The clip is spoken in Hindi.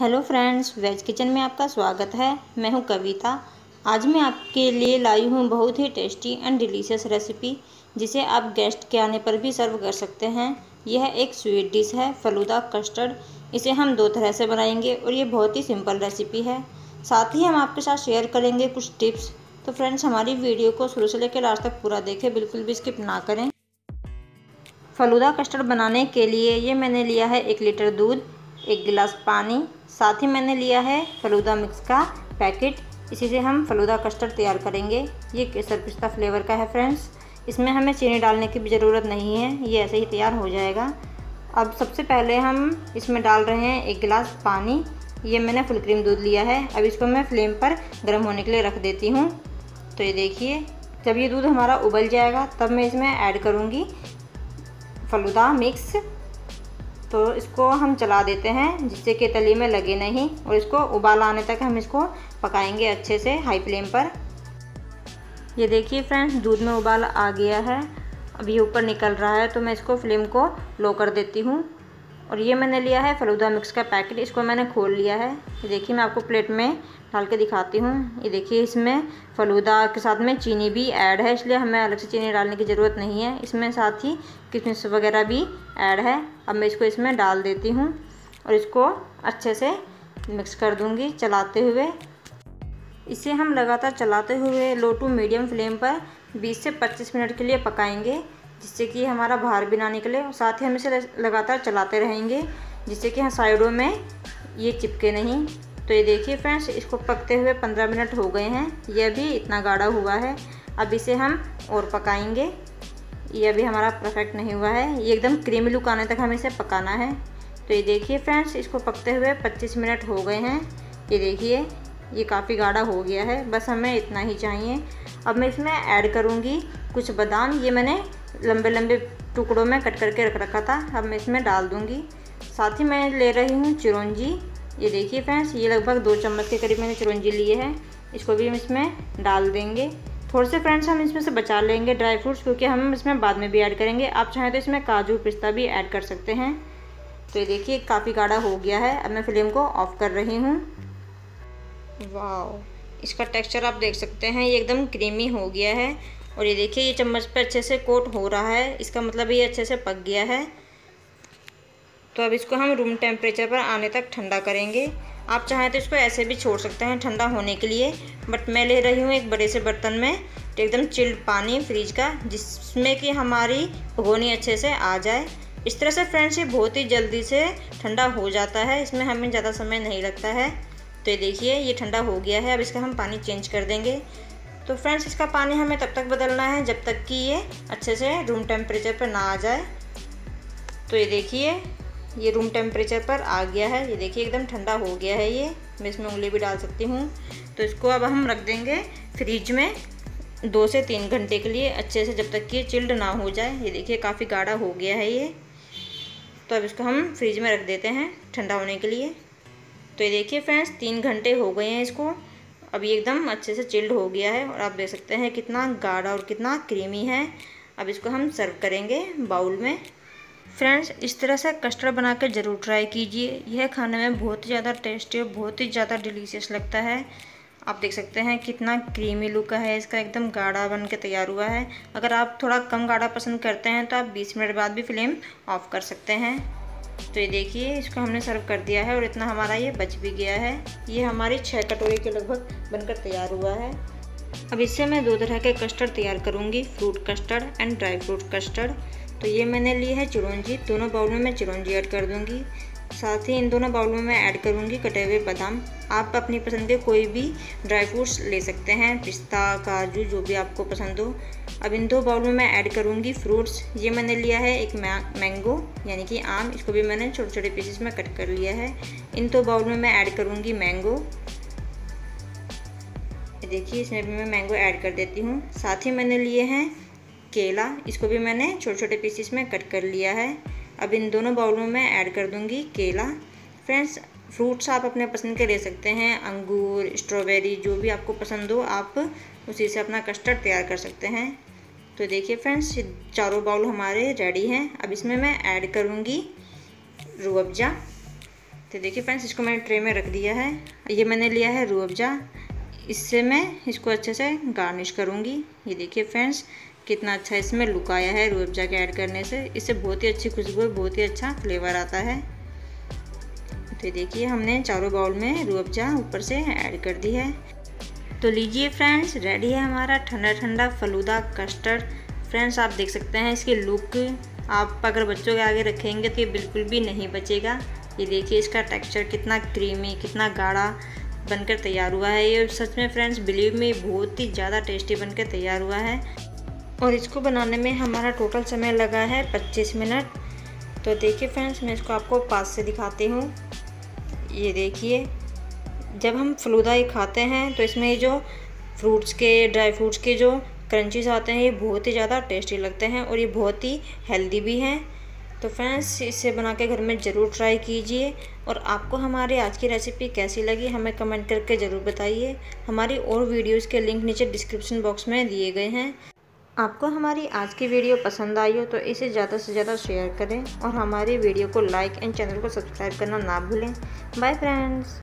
हेलो फ्रेंड्स, वेज किचन में आपका स्वागत है। मैं हूँ कविता। आज मैं आपके लिए लाई हूँ बहुत ही टेस्टी एंड डिलीशियस रेसिपी, जिसे आप गेस्ट के आने पर भी सर्व कर सकते हैं। यह एक स्वीट डिश है, फलूदा कस्टर्ड। इसे हम दो तरह से बनाएँगे और ये बहुत ही सिंपल रेसिपी है। साथ ही हम आपके साथ शेयर करेंगे कुछ टिप्स। तो फ्रेंड्स, हमारी वीडियो को शुरू से लेकर लास्ट तक पूरा देखें, बिल्कुल भी स्किप ना करें। फलूदा कस्टर्ड बनाने के लिए ये मैंने लिया है एक लीटर दूध। एक गिलास पानी, साथ ही मैंने लिया है फलूदा मिक्स का पैकेट। इसी से हम फलूदा कस्टर्ड तैयार करेंगे। ये केसर पिस्ता फ्लेवर का है फ्रेंड्स। इसमें हमें चीनी डालने की भी ज़रूरत नहीं है। ये ऐसे ही तैयार हो जाएगा। अब सबसे पहले हम इसमें डाल रहे हैं एक गिलास पानी। ये मैंने फुल क्रीम दूध लिया है। अब इसको मैं फ्लेम पर गर्म होने के लिए रख देती हूँ। तो ये देखिए, जब ये दूध हमारा उबल जाएगा, तब मैं इसमें ऐड करूँगी फलूदा मिक्स। तो इसको हम चला देते हैं, जिससे कि तली में लगे नहीं, और इसको उबाल आने तक हम इसको पकाएँगे अच्छे से हाई फ्लेम पर। ये देखिए फ्रेंड्स दूध में उबाल आ गया है। अभी ऊपर निकल रहा है तो मैं इसको फ्लेम को लो कर देती हूँ। और ये मैंने लिया है फलूदा मिक्स का पैकेट। इसको मैंने खोल लिया है। ये देखिए, मैं आपको प्लेट में डाल के दिखाती हूँ। ये देखिए, इसमें फलूदा के साथ में चीनी भी ऐड है, इसलिए हमें अलग से चीनी डालने की ज़रूरत नहीं है। इसमें साथ ही किशमिश वगैरह भी ऐड है। अब मैं इसको इसमें डाल देती हूँ और इसको अच्छे से मिक्स कर दूँगी चलाते हुए। इसे हम लगातार चलाते हुए लो टू मीडियम फ्लेम पर 20 से 25 मिनट के लिए पकाएँगे। जिससे कि हमारा बाहर भी ना निकले और साथ ही हम इसे लगातार चलाते रहेंगे, जिससे कि हम साइडों में ये चिपके नहीं। तो ये देखिए फ्रेंड्स, इसको पकते हुए पंद्रह मिनट हो गए हैं। यह भी इतना गाढ़ा हुआ है। अब इसे हम और पकाएँगे। ये अभी हमारा परफेक्ट नहीं हुआ है। ये एकदम क्रीमी लुक आने तक हमें इसे पकाना है। तो ये देखिए फ्रेंड्स, इसको पकते हुए 25 मिनट हो गए हैं। ये देखिए, ये काफ़ी गाढ़ा हो गया है। बस हमें इतना ही चाहिए। अब मैं इसमें ऐड करूँगी कुछ बादाम। ये मैंने लंबे लंबे टुकड़ों में कट करके रख रखा था। अब मैं इसमें डाल दूँगी। साथ ही मैं ले रही हूँ चिरौंजी। ये देखिए फ्रेंड्स, ये लगभग दो चम्मच के करीब मैंने चिरौंजी लिए है। इसको भी हम इसमें डाल देंगे। थोड़े से फ्रेंड्स हम इसमें से बचा लेंगे ड्राई फ्रूट्स, क्योंकि हम इसमें बाद में भी ऐड करेंगे। आप चाहें तो इसमें काजू पिस्ता भी ऐड कर सकते हैं। तो ये देखिए, काफ़ी गाढ़ा हो गया है। अब मैं फ्लेम को ऑफ़ कर रही हूँ। वाह इसका टेक्सचर आप देख सकते हैं, ये एकदम क्रीमी हो गया है। और ये देखिए, ये चम्मच पर अच्छे से कोट हो रहा है। इसका मतलब ये अच्छे से पक गया है। तो अब इसको हम रूम टेम्परेचर पर आने तक ठंडा करेंगे। आप चाहें तो इसको ऐसे भी छोड़ सकते हैं ठंडा होने के लिए बट मैं ले रही हूँ एक बड़े से बर्तन में तो एकदम चिल्ड पानी फ्रिज का, जिसमें कि हमारी भगोनी अच्छे से आ जाए। इस तरह से फ्रेंड्स ये बहुत ही जल्दी से ठंडा हो जाता है। इसमें हमें ज़्यादा समय नहीं लगता है। तो ये देखिए, ये ठंडा हो गया है। अब इसका हम पानी चेंज कर देंगे। तो फ्रेंड्स इसका पानी हमें तब तक बदलना है जब तक कि ये अच्छे से रूम टेम्परेचर पर ना आ जाए। तो ये देखिए, ये रूम टेम्परेचर पर आ गया है। ये देखिए, एकदम ठंडा हो गया है ये। मैं इसमें उंगली भी डाल सकती हूँ। तो इसको अब हम रख देंगे फ्रिज में दो से तीन घंटे के लिए अच्छे से, जब तक कि चिल्ड ना हो जाए। ये देखिए, काफ़ी गाढ़ा हो गया है ये। तो अब इसको हम फ्रिज में रख देते हैं ठंडा होने के लिए। तो ये देखिए फ्रेंड्स तीन घंटे हो गए हैं इसको। अब ये एकदम अच्छे से चिल्ड हो गया है और आप देख सकते हैं कितना गाढ़ा और कितना क्रीमी है। अब इसको हम सर्व करेंगे बाउल में। फ्रेंड्स इस तरह से कस्टर्ड बना कर ज़रूर ट्राई कीजिए। यह खाने में बहुत ही ज़्यादा टेस्टी और बहुत ही ज़्यादा डिलीशियस लगता है। आप देख सकते हैं कितना क्रीमी लुक है। इसका एकदम गाढ़ा बन के तैयार हुआ है। अगर आप थोड़ा कम गाढ़ा पसंद करते हैं तो आप 20 मिनट बाद भी फ्लेम ऑफ़ कर सकते हैं। तो ये देखिए, इसको हमने सर्व कर दिया है और इतना हमारा ये बच भी गया है। ये हमारी छः कटोरी के लगभग बनकर तैयार हुआ है। अब इससे मैं दो तरह के कस्टर्ड तैयार करूँगी fruit custard and dry fruit custard तो ये मैंने ली है चिरौंजी, दोनों बाउल में मैं चिरौंजी ऐड कर दूँगी। साथ ही इन दोनों बाउल में मैं ऐड करूँगी कटे हुए बादाम। आप अपनी पसंद के कोई भी ड्राई फ्रूट्स ले सकते हैं, पिस्ता, काजू, जो भी आपको पसंद हो। अब इन दो बाउल में मैं ऐड करूँगी फ्रूट्स। ये मैंने लिया है एक मैंगो, यानी कि आम। इसको भी मैंने छोटे छोटे पीसेस में कट कर लिया है। इन दो बाउल में मैं ऐड करूँगी मैंगो। देखिए, इसमें भी मैं मैंगो ऐड कर देती हूँ। साथ ही मैंने लिए हैं केला। इसको भी मैंने छोटे छोटे पीसेस में कट कर लिया है। अब इन दोनों बाउलों में ऐड कर दूँगी केला। फ्रेंड्स, फ्रूट्स आप अपने पसंद के ले सकते हैं, अंगूर, स्ट्रॉबेरी, जो भी आपको पसंद हो, आप उसी से अपना कस्टर्ड तैयार कर सकते हैं। तो देखिए फ्रेंड्स चारों बाउल हमारे रेडी हैं। अब इसमें मैं ऐड करूँगी रूअफ़ज़ा तो देखिए फ्रेंड्स, इसको मैंने ट्रे में रख दिया है। ये मैंने लिया है रूअफ़ज़ा इससे मैं इसको अच्छे से गार्निश करूँगी। ये देखिए फ्रेंड्स कितना अच्छा इसमें लुक आया है रूअफ़ज़ा के ऐड करने से। इससे बहुत ही अच्छी खुशबू बहुत ही अच्छा फ्लेवर आता है। तो देखिए, हमने चारों बाउल में रूअफ़ज़ा ऊपर से ऐड कर दी है। तो लीजिए फ्रेंड्स रेडी है हमारा ठंडा ठंडा फलूदा कस्टर्ड फ्रेंड्स आप देख सकते हैं इसकी लुक आप अगर बच्चों के आगे रखेंगे तो ये बिल्कुल भी नहीं बचेगा। ये देखिए, इसका टेक्सचर कितना क्रीमी कितना गाढ़ा बनकर तैयार हुआ है। ये सच में फ्रेंड्स बिलीव में बहुत ही ज़्यादा टेस्टी बनकर तैयार हुआ है। और इसको बनाने में हमारा टोटल समय लगा है 25 मिनट। तो देखिए फ्रेंड्स मैं इसको आपको पास से दिखाती हूँ। ये देखिए, जब हम फलूदा ये खाते हैं तो इसमें ये जो फ्रूट्स के ड्राई फ्रूट्स के जो क्रंचीज आते हैं, ये बहुत ही ज़्यादा टेस्टी लगते हैं और ये बहुत ही हेल्दी भी हैं। तो फ्रेंड्स इसे बना के घर में ज़रूर ट्राई कीजिए और आपको हमारी आज की रेसिपी कैसी लगी, हमें कमेंट करके ज़रूर बताइए। हमारी और वीडियोज़ के लिंक नीचे डिस्क्रिप्शन बॉक्स में दिए गए हैं। आपको हमारी आज की वीडियो पसंद आई हो तो इसे ज़्यादा से ज़्यादा शेयर करें और हमारी वीडियो को लाइक एंड चैनल को सब्सक्राइब करना ना भूलें। Bye friends